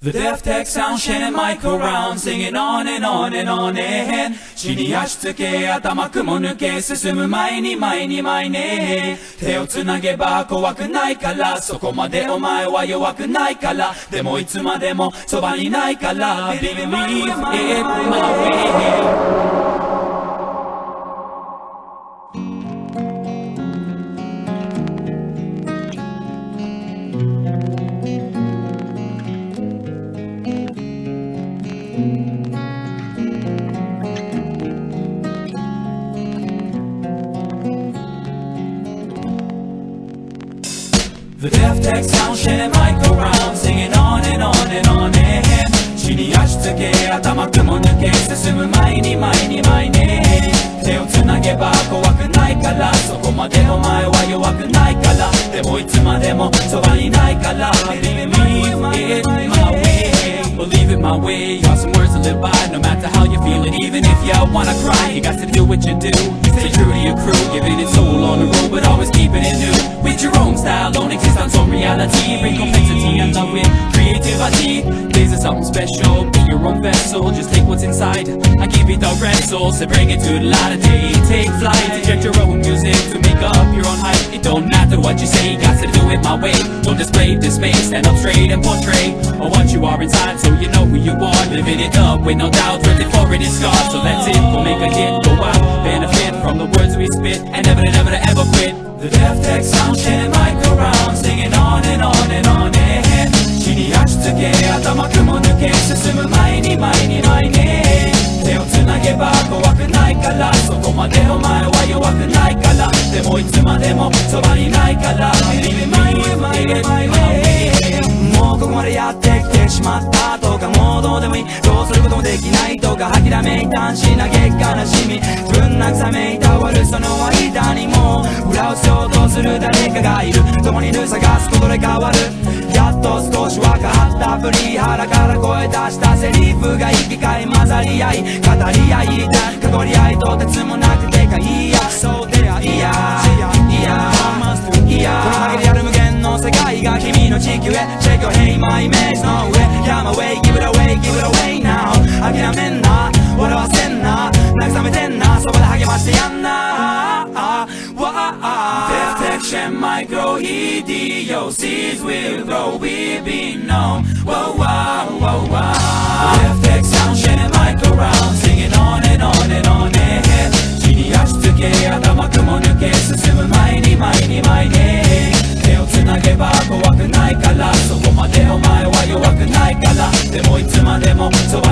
The Death tech sound shining mic around Singing on and on and on and 地に足つけ頭雲抜け進む前に前に前に手をつなげば怖くないからそこまでお前は弱くないからでもいつまでもそばにないから Believe it my way The deaf tech sound shining mic around Singing on and on and on and 地に足つけ頭雲抜け進む前に前に前に手をつなげば怖くないからそこまでお前は弱くないからでもいつまでもそばにいないから Believe it my way Believe it my way You got some words to live by No matter how you feel it Even if you wanna cry You got to do what you do Stay true to your crew Giving it soul on the road But always keeping it new With your own style Don't exist on some reality. Bring complexity and love with creativity. This is something special. Be your own vessel. Just take what's inside I give it the red soul So bring it to the light of day. Take flight. Inject your own music To make up your own hype. It don't matter what you say. Got to do it my way. Don't display dismay. Stand up straight and portray Or what you are inside. So you know who you are. Living it up with no doubt. Ready for it is scarred So that's it. We'll make a hit. Go out. Benefit from the words we spit. And never to never け頭雲抜け進む前に前に前に手をつなげば怖くないからそこまでお前は弱くないからでもいつまでもそばにないからもうここまでやってきてしまったとかもうどうでもいいどうすることもできないとか諦めいたんし嘆き悲しみぶん慰めいた悪その間にも裏をしようとする誰かがいる共にいる探すことで変わるから声出したセリフが生き返混ざり合い語り合いたい関わり合いとてつもなくでかいや。そうであいや。いやいや。この限りある無限の世界が君の地球へ。Shake your hey my image の上。Yeah my way give it away give it away now 諦めんな。笑わせんな。慰めて Detection might grow EDOCs will grow we be known Whoa whoa whoa whoa Detection sound shining mic around Singing on and on and on and 地に足つけ頭雲抜け進む前に前に前に手をつなげば怖くないからそこまでお前は弱くないからでもいつまでもそば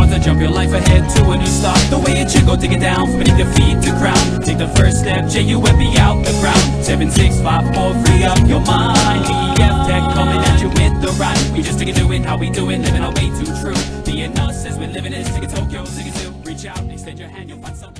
Cause it's a part that jump your life ahead to a new start. The way it should go, dig it down from beneath your feet to crown Take the first step, J-U-M-B out the ground 7, 6, 5, 4, free up your mind. EF Tech coming at you with the rhyme We just dig it, do it, how we do it, living our way too true Being us as we're living is, take it Tokyo, take it to Reach out, extend your hand, you'll find something